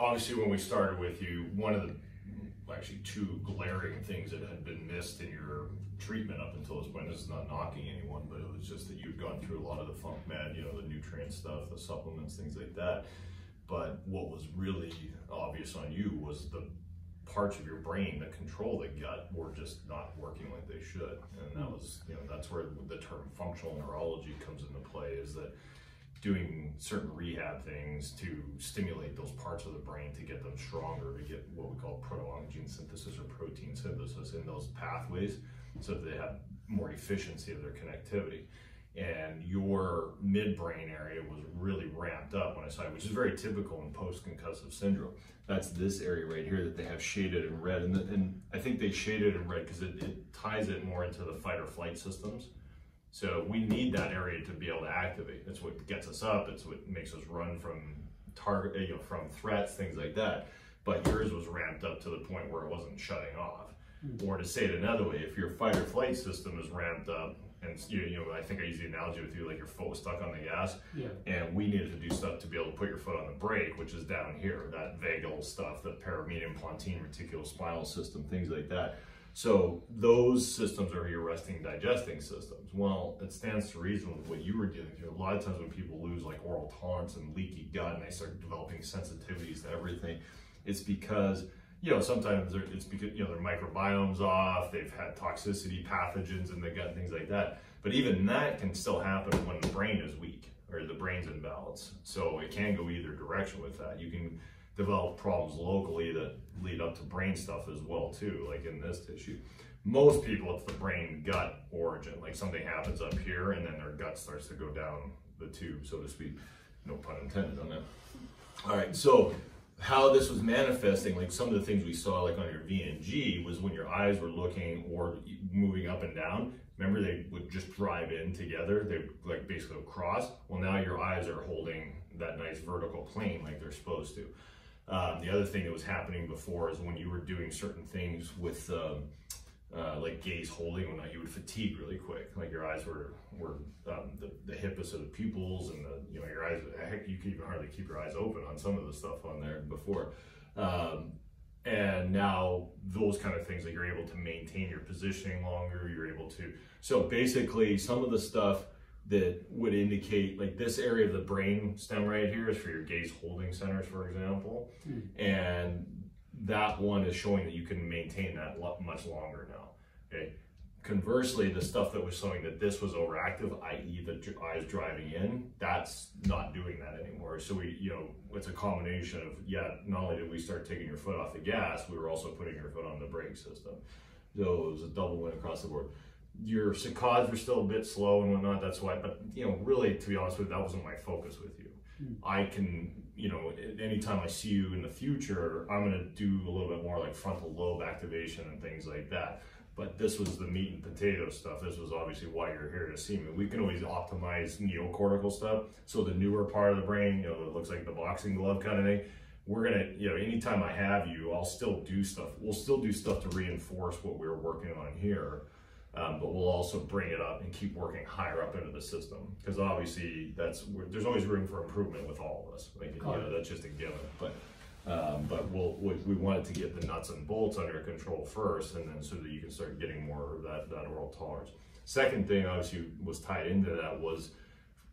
obviously when we started with you, one of the actually two glaring things that had been missed in your treatment up until this point. This is not knocking anyone, but it was just that you'd gone through a lot of the funk med, you know, the nutrient stuff, the supplements, things like that. But what was really obvious on you was the parts of your brain that control the gut were just not working like they should. And that hmm. was, you know, that's where the term functional neurology comes into play is that doing certain rehab things to stimulate those parts of the brain to get them stronger, to get what we call proto-oncogene synthesis or protein synthesis in those pathways so that they have more efficiency of their connectivity. And your midbrain area was really ramped up when I saw it, which is very typical in post-concussive syndrome. That's this area right here that they have shaded in red. And, the, and I think they shaded in red because it, it ties it more into the fight or flight systems. So we need that area to be able to activate. That's what gets us up. It's what makes us run from target, you know, from threats, things like that. But yours was ramped up to the point where it wasn't shutting off. Mm-hmm. Or to say it another way, if your fight or flight system is ramped up, and you, you know, I think I use the analogy with you, like your foot was stuck on the gas, yeah. and we needed to do stuff to be able to put your foot on the brake, which is down here, that vagal stuff, the paramedian pontine reticulospinal system, things like that. So those systems are your resting digesting systems. Well, it stands to reason with what you were dealing with. A lot of times when people lose like oral tolerance and leaky gut and they start developing sensitivities to everything, it's because you know, sometimes it's because, you know, their microbiome's off, they've had toxicity pathogens in the gut, things like that. But even that can still happen when the brain is weak or the brain's in balance. So it can go either direction with that. You can develop problems locally that lead up to brain stuff as well too, like in this tissue. Most people, it's the brain gut origin, like something happens up here and then their gut starts to go down the tube, so to speak. No pun intended on that. All right, so how this was manifesting, like some of the things we saw like on your VNG was when your eyes were looking or moving up and down, remember they would just drive in together, they like basically cross. Well, now your eyes are holding that nice vertical plane like they're supposed to. Um, the other thing that was happening before is when you were doing certain things with um, uh, like gaze holding, when you would fatigue really quick. Like your eyes were were um, the the hippus of the pupils, and the you know your eyes. Heck, you could even hardly keep your eyes open on some of the stuff on there before. Um, and now those kind of things, like you're able to maintain your positioning longer. You're able to. So basically, some of the stuff that would indicate like this area of the brain stem right here is for your gaze holding centers, for example. Mm. And that one is showing that you can maintain that much longer now. Okay. Conversely, the stuff that was showing that this was overactive, i.e., the eyes driving in, that's not doing that anymore. So we, you know, it's a combination of yeah. Not only did we start taking your foot off the gas, we were also putting your foot on the brake system. So it was a double win across the board your saccades were still a bit slow and whatnot. That's why, but you know, really, to be honest with you, that wasn't my focus with you. Mm. I can, you know, anytime I see you in the future, I'm going to do a little bit more like frontal lobe activation and things like that. But this was the meat and potato stuff. This was obviously why you're here to see me. We can always optimize neocortical stuff. So the newer part of the brain, you know, it looks like the boxing glove kind of thing we're gonna, you know, anytime I have you, I'll still do stuff. We'll still do stuff to reinforce what we we're working on here. Um, but we'll also bring it up and keep working higher up into the system because obviously that's there's always room for improvement with all of us. Like you know, that's just a given. But um, but we'll, we, we wanted to get the nuts and bolts under control first, and then so that you can start getting more of that that oral tolerance. Second thing, obviously, was tied into that was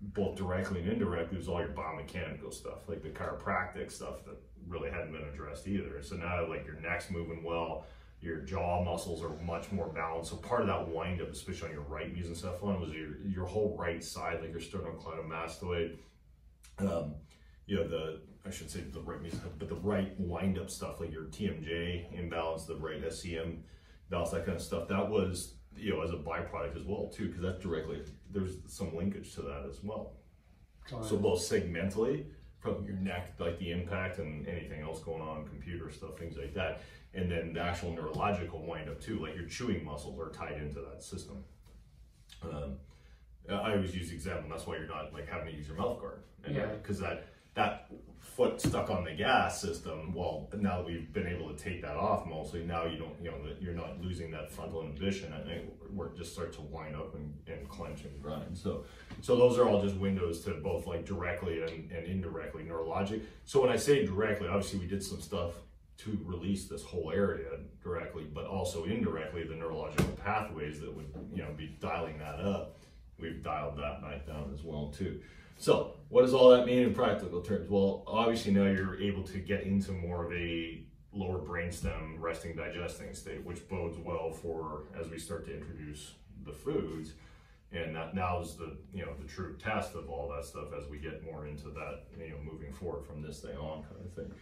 both directly and indirectly was all your biomechanical stuff, like the chiropractic stuff that really hadn't been addressed either. So now, like your neck's moving well your jaw muscles are much more balanced. So part of that wind up, especially on your right mesencephalon, was your your whole right side, like your sternocleidomastoid. Um, you know, the I should say the right mesencephalon, but the right wind up stuff, like your TMJ imbalance, the right SCM balance, that kind of stuff. That was you know as a byproduct as well too, because that's directly there's some linkage to that as well. So both segmentally from your neck, like the impact and anything else going on, computer stuff, things like that and then the actual neurological wind up too, like your chewing muscles are tied into that system. Um, I always use the example, and that's why you're not like having to use your mouth guard, and yeah, because that that foot stuck on the gas system. Well, now that we've been able to take that off mostly, now you don't, you know, you're not losing that frontal inhibition and it work just start to wind up and, and clench and grind. So, so those are all just windows to both like directly and, and indirectly neurologic. So when I say directly, obviously we did some stuff to release this whole area directly, but also indirectly the neurological pathways that would, you know, be dialing that up. We've dialed that back down as well too. So what does all that mean in practical terms? Well, obviously now you're able to get into more of a lower brainstem resting digesting state, which bodes well for as we start to introduce the foods. And that now is the you know the true test of all that stuff as we get more into that you know moving forward from this day on kind of thing.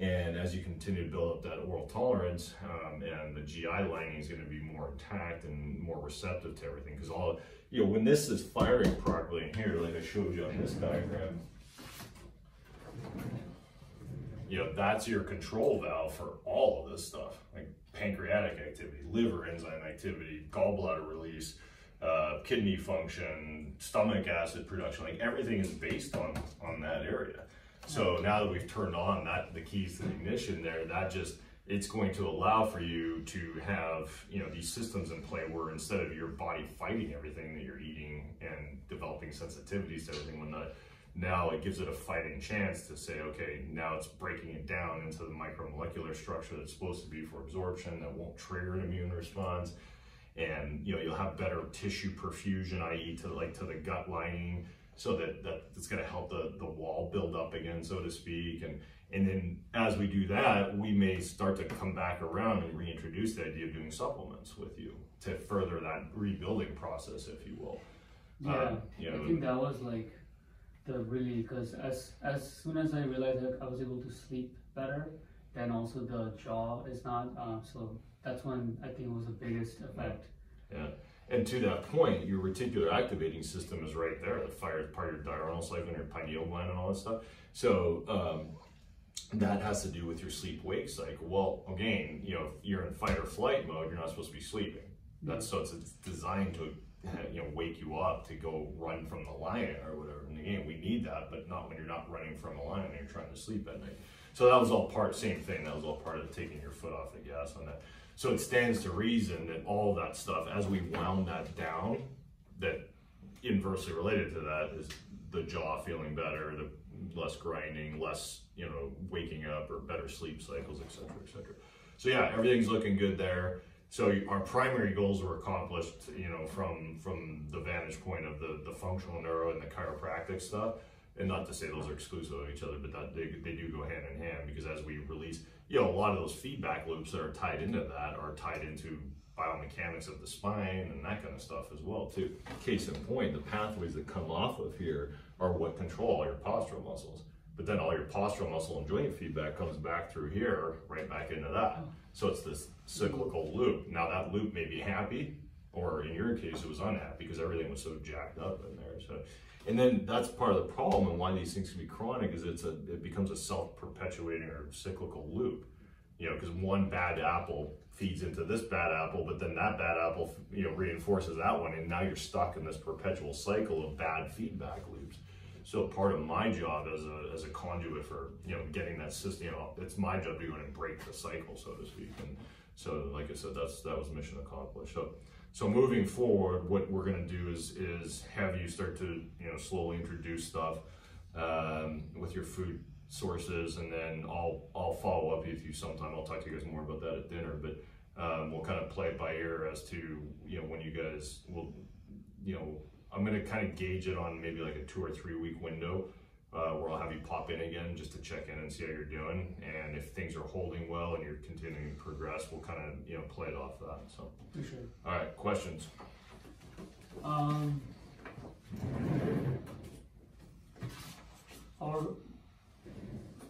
And as you continue to build up that oral tolerance, um, and the GI lining is going to be more intact and more receptive to everything. Because all, you know, when this is firing properly in here, like I showed you on this diagram, you know, that's your control valve for all of this stuff, like pancreatic activity, liver enzyme activity, gallbladder release, uh, kidney function, stomach acid production, like everything is based on, on that area. So now that we've turned on that the keys to the ignition there, that just it's going to allow for you to have you know these systems in play where instead of your body fighting everything that you're eating and developing sensitivities to everything when the now it gives it a fighting chance to say okay now it's breaking it down into the micromolecular structure that's supposed to be for absorption that won't trigger an immune response. And you know you'll have better tissue perfusion i.e to like to the gut lining so that, that it's going to help the, the wall build up again, so to speak. And, and then as we do that, we may start to come back around and reintroduce the idea of doing supplements with you to further that rebuilding process, if you will. Yeah, um, you know, I think that was like the really because as as soon as I realized that I was able to sleep better, then also the jaw is not. Uh, so that's when I think it was the biggest effect. Yeah. And to that point, your reticular activating system is right there. The fire part of your diurnal cycle, and your pineal gland, and all that stuff. So um, that has to do with your sleep-wake cycle. Well, again, you know, if you're in fight or flight mode, you're not supposed to be sleeping. That's so it's, it's designed to you know wake you up to go run from the lion or whatever. And again, we need that, but not when you're not running from a lion and you're trying to sleep at night. So that was all part, same thing. That was all part of taking your foot off the gas on that. So it stands to reason that all that stuff, as we wound that down, that inversely related to that is the jaw feeling better, the less grinding, less, you know, waking up or better sleep cycles, et cetera, et cetera. So yeah, everything's looking good there. So our primary goals were accomplished, you know, from from the vantage point of the, the functional neuro and the chiropractic stuff. And not to say those are exclusive of each other, but that they, they do go hand in hand because as we release you know, a lot of those feedback loops that are tied into that are tied into biomechanics of the spine and that kind of stuff as well too. Case in point, the pathways that come off of here are what control all your postural muscles. But then all your postural muscle and joint feedback comes back through here, right back into that. So it's this cyclical loop. Now that loop may be happy, or in your case it was unhappy because everything was so jacked up in there. So and then that's part of the problem and why these things can be chronic is it's a it becomes a self-perpetuating or cyclical loop. You know, because one bad apple feeds into this bad apple, but then that bad apple you know reinforces that one, and now you're stuck in this perpetual cycle of bad feedback loops. So part of my job as a as a conduit for you know getting that system, you know, it's my job to go in and break the cycle, so to speak. And so, like I said, that's that was mission accomplished. So. So moving forward, what we're going to do is is have you start to you know slowly introduce stuff um, with your food sources, and then I'll I'll follow up with you sometime. I'll talk to you guys more about that at dinner, but um, we'll kind of play it by ear as to you know when you guys will you know I'm going to kind of gauge it on maybe like a two or three week window uh, where I'll have you pop in again just to check in and see how you're doing. And if things are holding well and you're continuing to progress, we'll kind of you know play it off that. So, for sure. All right, questions. Um, our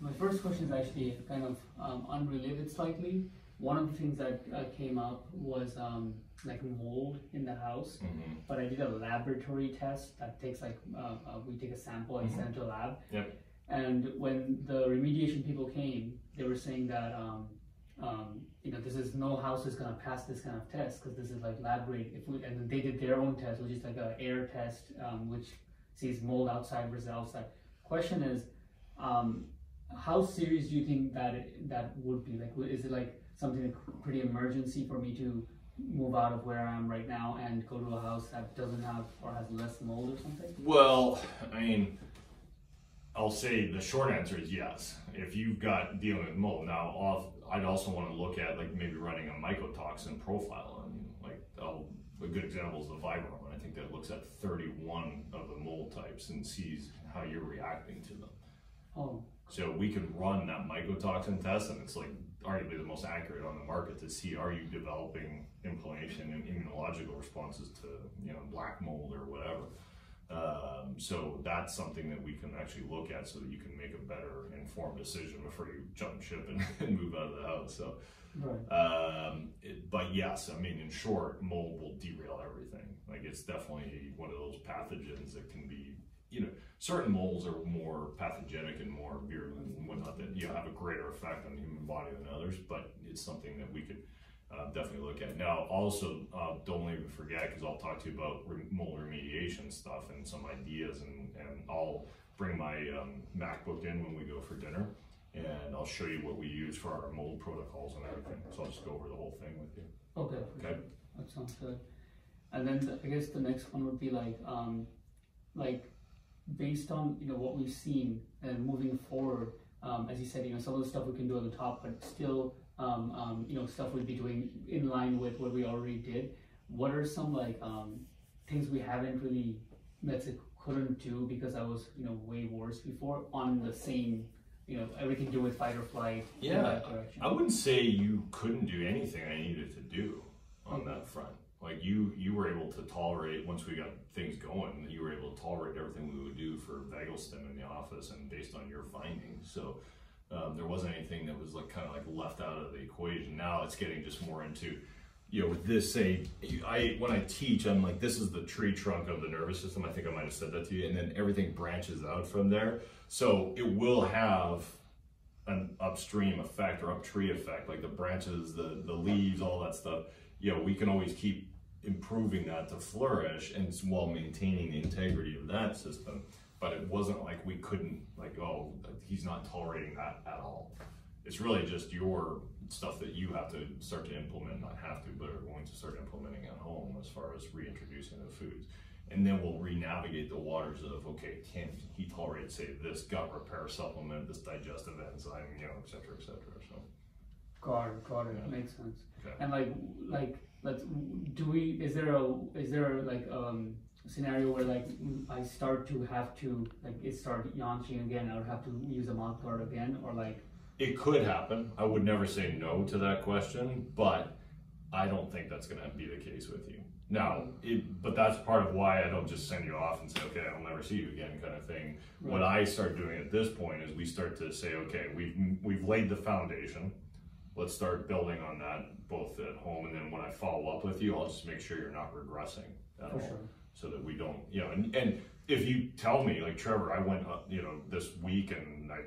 my first question is actually kind of um, unrelated slightly. One of the things that uh, came up was um, like mold in the house, mm-hmm. but I did a laboratory test that takes like uh, uh, we take a sample and mm-hmm. send to a lab. Yep. And when the remediation people came, they were saying that um, um, you know this is no house is gonna pass this kind of test because this is like lab grade. If we and they did their own test, which is like a air test, um, which sees mold outside versus outside. Question is, Um, how serious do you think that it, that would be? Like, is it like something pretty emergency for me to move out of where I am right now and go to a house that doesn't have or has less mold or something? Well, I mean, I'll say the short answer is yes. If you've got dealing with mold, now off, I'd also want to look at like maybe running a mycotoxin profile. I mean, like I'll, a good example is the Vibrant. I think that looks at 31 of the mold types and sees how you're reacting to them. Oh, So we can run that mycotoxin test, and it's like arguably the most accurate on the market to see are you developing inflammation and immunological responses to you know black mold or whatever. Um, so that's something that we can actually look at so that you can make a better informed decision before you jump ship and, and move out of the house. So, right. um, it, but yes, I mean in short, mold will derail everything. Like it's definitely one of those pathogens that can be you know, certain molds are more pathogenic and more virulent and whatnot that you know have a greater effect on the human body than others. But it's something that we could uh, definitely look at. Now, also, uh, don't even forget because I'll talk to you about re- mold remediation stuff and some ideas, and and I'll bring my um, MacBook in when we go for dinner. And I'll show you what we use for our mold protocols and everything. So I'll just go over the whole thing with you. Okay. Okay. sure. That sounds good. And then the, I guess the next one would be like, um, like based on you know what we've seen and moving forward. Um, as you said, you know some of the stuff we can do on the top, but still, um, um, you know, stuff we'd be doing in line with what we already did. What are some like um, things we haven't really, let's say, couldn't do because I was you know way worse before on the same, you know, everything to do with fight or flight. Yeah. I wouldn't say you couldn't do anything I needed to do on that front. Like you, you were able to tolerate once we got things going. You were able to tolerate everything we would do for vagal stim in the office, and based on your findings. So um, there wasn't anything that was like kind of like left out of the equation. Now it's getting just more into, you know, with this say, I when I teach, I'm like, this is the tree trunk of the nervous system. I think I might have said that to you, and then everything branches out from there. So it will have an upstream effect or up tree effect, like the branches, the the leaves, all that stuff. You know, we can always keep improving that to flourish and while maintaining the integrity of that system. But it wasn't like we couldn't like, oh, he's not tolerating that at all. It's really just your stuff that you have to start to implement, not have to, but are going to start implementing at home as far as reintroducing the foods. And then we'll re-navigate the waters of okay, can he tolerate say this gut repair supplement, this digestive enzyme, you know, et cetera, et cetera. So Got it, got it. Yeah. Makes sense. Okay. And like, like, let's. Do we? Is there a? Is there like um scenario where like I start to have to like it start yaunching again? I would have to use a mouth guard again, or like. It could happen. I would never say no to that question, but I don't think that's going to be the case with you. Now, it, but that's part of why I don't just send you off and say, okay, I'll never see you again, kind of thing. What I start doing at this point is we start to say, okay, we've we've laid the foundation. Let's start building on that both at home and then when I follow up with you, I'll just make sure you're not regressing at For all sure. so that we don't, you know, and, and if you tell me, like Trevor, I went, up, you know, this week and I,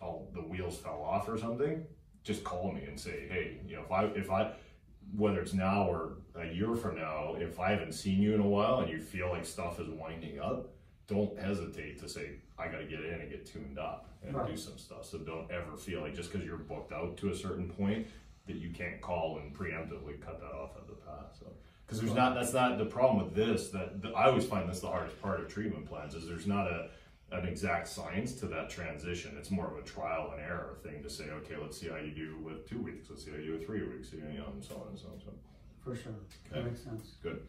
all the wheels fell off or something, just call me and say, hey, you know, if I, if I, whether it's now or a year from now, if I haven't seen you in a while and you feel like stuff is winding up, don't hesitate to say, I got to get in and get tuned up and Right. do some stuff. So don't ever feel like just because you're booked out to a certain point that you can't call and preemptively cut that off at the pass. So, because there's not, that's not the problem with this. That I always find this the hardest part of treatment plans is there's not a an exact science to that transition. It's more of a trial and error thing to say, okay, let's see how you do with two weeks. Let's see how you do with three weeks. You know, and so on and so on. So For sure. Okay. That makes sense. good.